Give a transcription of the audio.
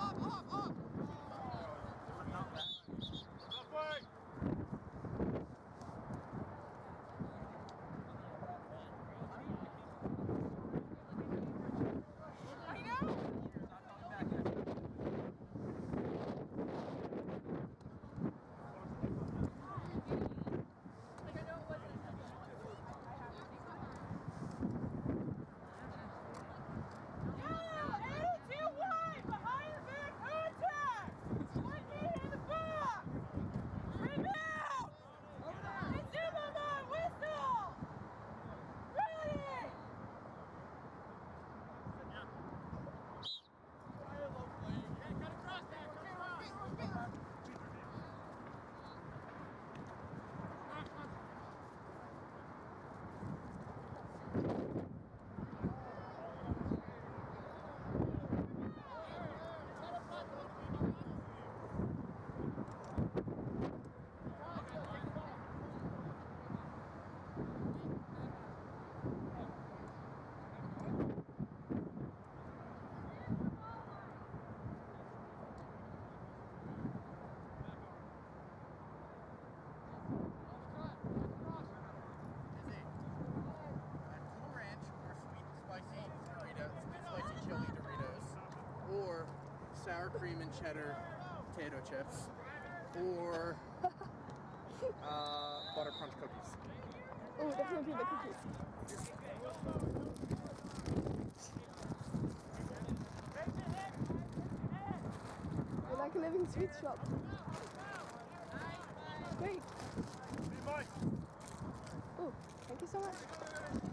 up, up. Sour cream and cheddar potato chips, or uh, butter crunch cookies. Oh, definitely the cookies. You're like a living sweet shop. Great. Oh, thank you so much.